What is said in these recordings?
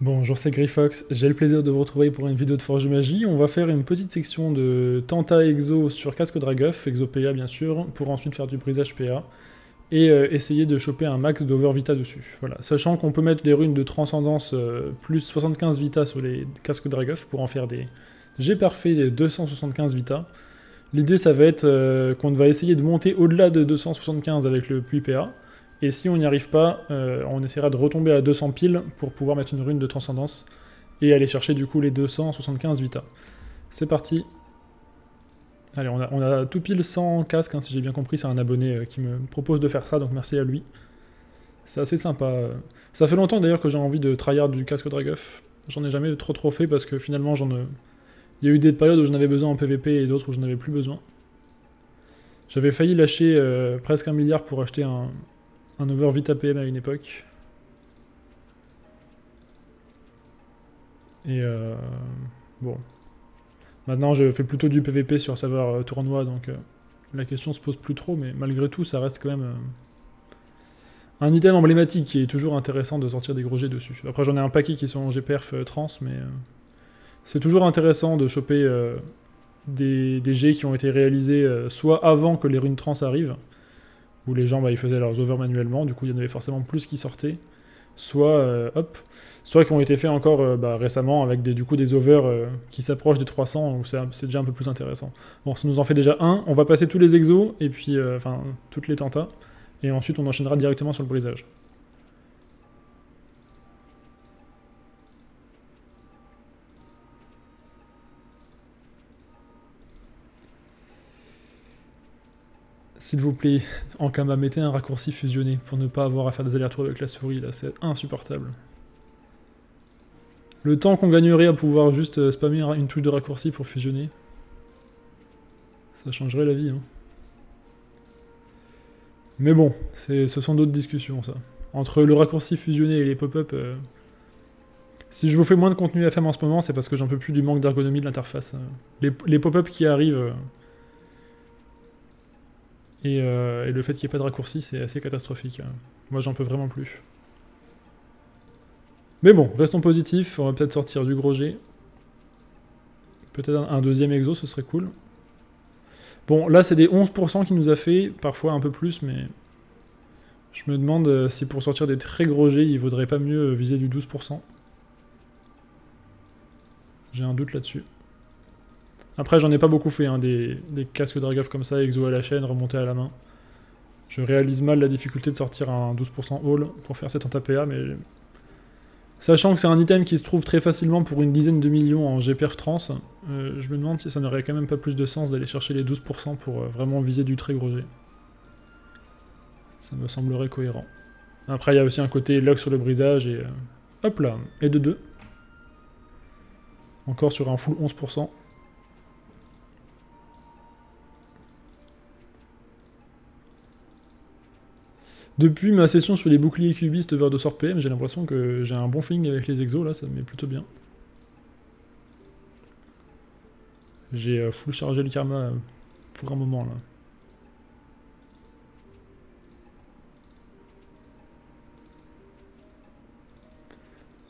Bonjour, c'est Greyfox. J'ai le plaisir de vous retrouver pour une vidéo de Forge Magie. On va faire une petite section de Tenta Exo sur Casque Draguff, Exo PA bien sûr, pour ensuite faire du brisage PA et euh, essayer de choper un max d'Over Vita dessus. Voilà. Sachant qu'on peut mettre des runes de transcendance euh, plus 75 Vita sur les casques Draguff pour en faire des J'ai parfait des 275 Vita. L'idée ça va être euh, qu'on va essayer de monter au-delà de 275 avec le pluie PA. Et si on n'y arrive pas, euh, on essaiera de retomber à 200 piles pour pouvoir mettre une rune de transcendance et aller chercher du coup les 275 vita. C'est parti. Allez, on a, tout pile 100 casques, hein, si j'ai bien compris, c'est un abonné euh, qui me propose de faire ça, donc merci à lui. C'est assez sympa. Ça fait longtemps d'ailleurs que j'ai envie de tryhard du casque Draguff. J'en ai jamais trop trop fait parce que finalement j'en ai... Il y a eu des périodes où j'en avais besoin en PVP et d'autres où je n'avais plus besoin. J'avais failli lâcher euh, presque un milliard pour acheter un, un over vite APM à une époque. Et euh, bon. Maintenant, je fais plutôt du PVP sur serveur euh, tournoi, donc euh, la question se pose plus trop, mais malgré tout, ça reste quand même un item emblématique qui est toujours intéressant de sortir des gros jets dessus. Après, j'en ai un paquet qui sont en GPRF trans, mais c'est toujours intéressant de choper des, des, jets qui ont été réalisés soit avant que les runes trans arrivent, où les gens bah, ils faisaient leurs overs manuellement, du coup il y en avait forcément plus qui sortaient, soit euh, hop, soit qui ont été faits encore euh, bah, récemment avec des, du coup des overs euh, qui s'approchent des 300, où c'est déjà un peu plus intéressant. Bon, ça nous en fait déjà un, on va passer tous les exos, et puis, enfin, toutes les tentas, et ensuite on enchaînera directement sur le brisage. S'il vous plaît, en Kama, mettez un raccourci fusionné pour ne pas avoir à faire des allers-retours avec la souris, là, c'est insupportable. Le temps qu'on gagnerait à pouvoir juste euh, spammer une touche de raccourci pour fusionner, ça changerait la vie. Hein. Mais bon, ce sont d'autres discussions, ça. Entre le raccourci fusionné et les pop-up... Euh, si je vous fais moins de contenu faire en ce moment, c'est parce que j'en peux plus du manque d'ergonomie de l'interface. Les, les pop-up qui arrivent euh, euh, et, le fait qu'il n'y ait pas de raccourci, c'est assez catastrophique. Hein. Moi, j'en peux vraiment plus. Mais bon, restons positifs. On va peut-être sortir du gros G. Peut-être un, deuxième exo, ce serait cool. Bon, là, c'est des 11% qui nous a fait. Parfois un peu plus, mais... Je me demande euh, si pour sortir des très gros G, il vaudrait pas mieux viser du 12%. J'ai un doute là-dessus. Après, j'en ai pas beaucoup fait, hein, des, casques Dragov comme ça, exo à la chaîne, remonté à la main. Je réalise mal la difficulté de sortir un 12% haul pour faire cette PA, mais... Sachant que c'est un item qui se trouve très facilement pour une dizaine de millions en GPF trans, euh, je me demande si ça n'aurait quand même pas plus de sens d'aller chercher les 12% pour euh, vraiment viser du très gros G. Ça me semblerait cohérent. Après, il y a aussi un côté lock sur le brisage et... Euh, hop là, et de 2. Encore sur un full 11%. Depuis ma session sur les boucliers cubistes vers de sort PM, j'ai l'impression que j'ai un bon feeling avec les exos, là, ça me met plutôt bien. J'ai euh, full chargé le karma euh, pour un moment, là.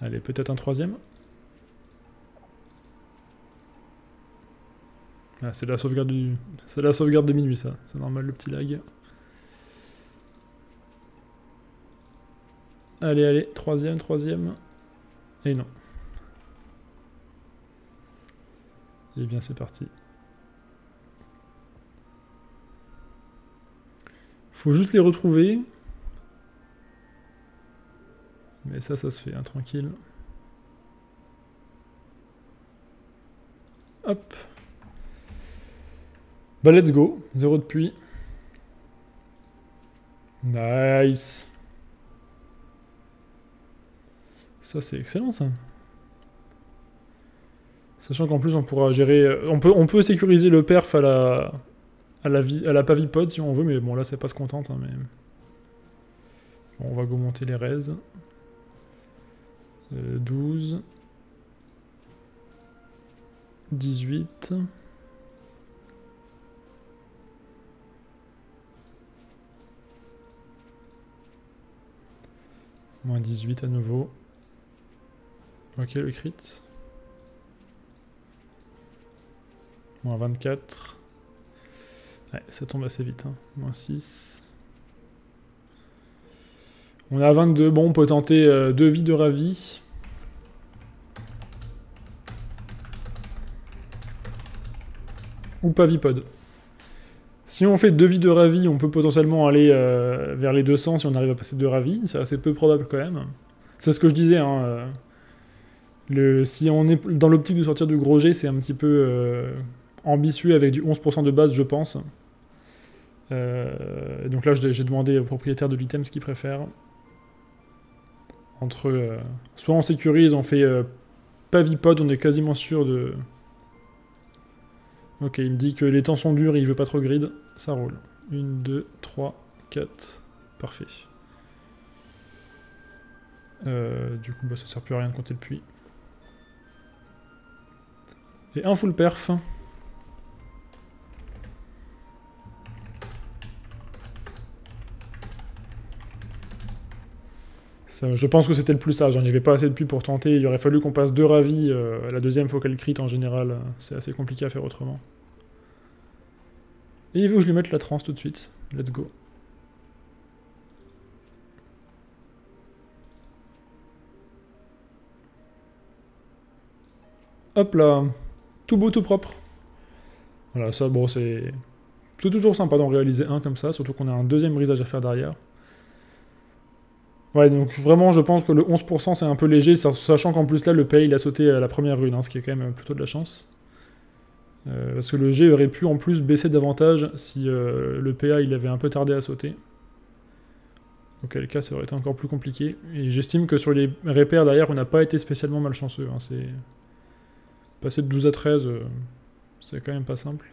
Allez, peut-être un troisième Ah, c'est la du... C'est la sauvegarde de minuit, ça. C'est normal, le petit lag. Allez, allez, troisième, troisième. Et non. Et eh bien, c'est parti. Faut juste les retrouver. Mais ça, ça se fait, hein, tranquille. Hop. Bah, let's go. Zéro de puits. Nice. Ça, c'est excellent, ça. Sachant qu'en plus, on pourra gérer... Euh, on peut, on peut sécuriser le perf à la... À la, à la pavipod si on veut, mais bon, là, c'est pas ce contente. Hein, mais... on va augmenter les res. 12. 18. Moins 18 à nouveau. Ok, le crit. Moins 24. Ouais, ça tombe assez vite. Hein. Moins 6. On a 22. Bon, on peut tenter 2 euh, vies de ravi. Ou Pavipod. Si on fait 2 vies de ravi, on peut potentiellement aller euh, vers les 200 si on arrive à passer 2 ravis. C'est assez peu probable quand même. C'est ce que je disais. Hein, euh, le, si on est dans l'optique de sortir du gros G, c'est un petit peu ambitieux avec du 11% de base, je pense. donc là, j'ai demandé au propriétaire de l'item ce qu'il préfère entre euh, soit on sécurise, on fait euh, pavipod, on est quasiment sûr de. Ok, il me dit que les temps sont durs et il veut pas trop grid, ça roule. 1, 2, 3, 4, parfait. Euh, du coup, bah, ça sert plus à rien de compter le puits. Et un full perf. je pense que c'était le plus sage, j'en avais pas assez de puits pour tenter, il aurait fallu qu'on passe deux ravis, euh, la deuxième faut qu'elle crit en général, c'est assez compliqué à faire autrement. Et il veut que je lui mette la transe tout de suite, let's go. Hop là, tout beau, tout propre. Voilà, ça, bon, c'est... C'est toujours sympa d'en réaliser un comme ça, surtout qu'on a un deuxième brisage à faire derrière. Ouais, donc vraiment, je pense que le 11% c'est un peu léger, sachant qu'en plus là, le PA il a sauté à la première rune, hein, ce qui est quand même plutôt de la chance. Euh, parce que le G aurait pu en plus baisser davantage si euh, le PA il avait un peu tardé à sauter. Auquel cas ça aurait été encore plus compliqué. Et j'estime que sur les repères derrière, on n'a pas été spécialement malchanceux. Hein, c'est Passer de 12 à 13, euh, c'est quand même pas simple.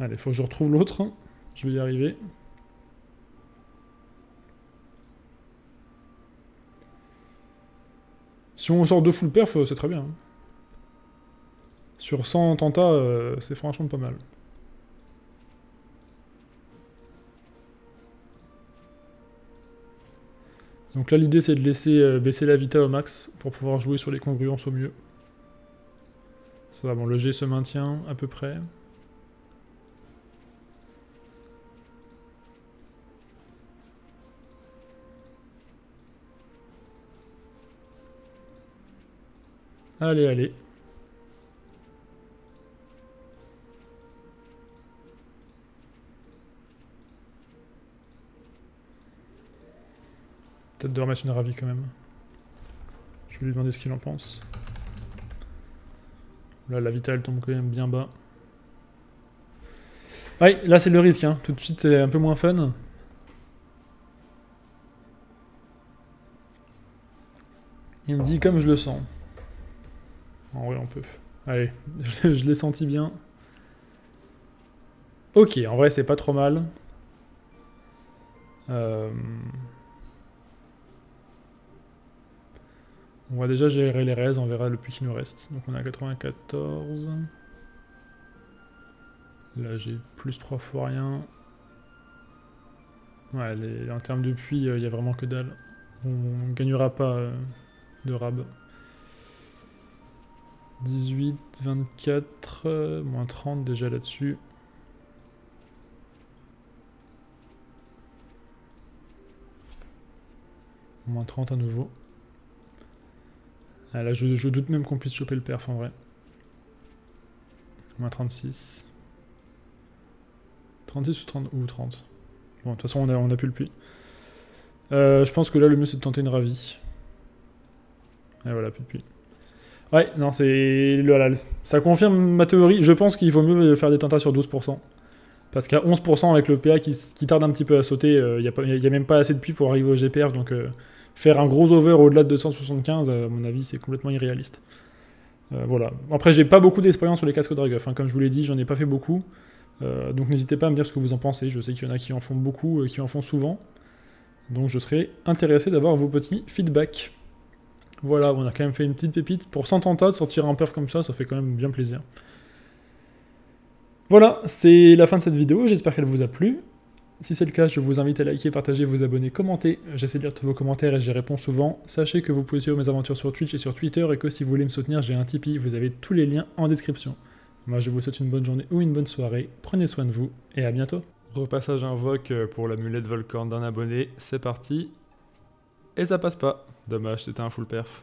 Allez, faut que je retrouve l'autre. Je vais y arriver. Si on sort deux full perf, euh, c'est très bien. Hein. Sur 100 tentats, euh, c'est franchement pas mal. Donc là, l'idée, c'est de laisser euh, baisser la vita au max pour pouvoir jouer sur les congruences au mieux. Ça va, bon, le G se maintient à peu près. Allez, allez. Peut-être de remettre une ravie quand même. Je vais lui demander ce qu'il en pense. Là, la vitale tombe quand même bien bas. Ouais, là c'est le risque, hein. tout de suite c'est un peu moins fun. Il me dit comme je le sens. En vrai, on peut. Allez, je, l'ai senti bien. Ok, en vrai, c'est pas trop mal. Euh, on va déjà gérer les raises, on verra le puits qui nous reste. Donc on a 94. Là, j'ai plus 3 fois rien. Ouais, en termes de puits, il n'y a vraiment que dalle. On gagnera pas euh, de rab. 18, 24, euh, moins 30 déjà là-dessus. Moins 30 à nouveau. Ah là, je, doute même qu'on puisse choper le perf en vrai. Moins 36. 36 ou 30 ou 30 Bon, de toute façon, on a, on a plus le puits. Euh, je pense que là, le mieux, c'est de tenter une ravie. Et voilà, plus de puits. Ouais, non, c'est. Ça confirme ma théorie. Je pense qu'il vaut mieux faire des tentats sur 12%. Parce qu'à 11% avec le PA qui, tarde un petit peu à sauter, il euh, n'y a, même pas assez de puits pour arriver au GPF, donc euh, faire un gros over au-delà de 275, à mon avis, c'est complètement irréaliste. Euh, voilà. Après, j'ai pas beaucoup d'expérience sur les casques Draguff, hein. comme je vous l'ai dit, j'en ai pas fait beaucoup. donc n'hésitez pas à me dire ce que vous en pensez, je sais qu'il y en a qui en font beaucoup, et qui en font souvent. Donc je serais intéressé d'avoir vos petits feedbacks. Voilà, on a quand même fait une petite pépite. Pour 100 tentats, de sortir un perf comme ça, ça fait quand même bien plaisir. Voilà, c'est la fin de cette vidéo, j'espère qu'elle vous a plu. Si c'est le cas, je vous invite à liker, partager, vous abonner, commenter. J'essaie de lire tous vos commentaires et j'y réponds souvent. Sachez que vous pouvez suivre mes aventures sur Twitch et sur Twitter et que si vous voulez me soutenir, j'ai un Tipeee. Vous avez tous les liens en description. Moi, je vous souhaite une bonne journée ou une bonne soirée. Prenez soin de vous et à bientôt. Repassage invoque pour l'amulette Volcan d'un abonné. C'est parti. Et ça passe pas. Dommage, c'était un full perf.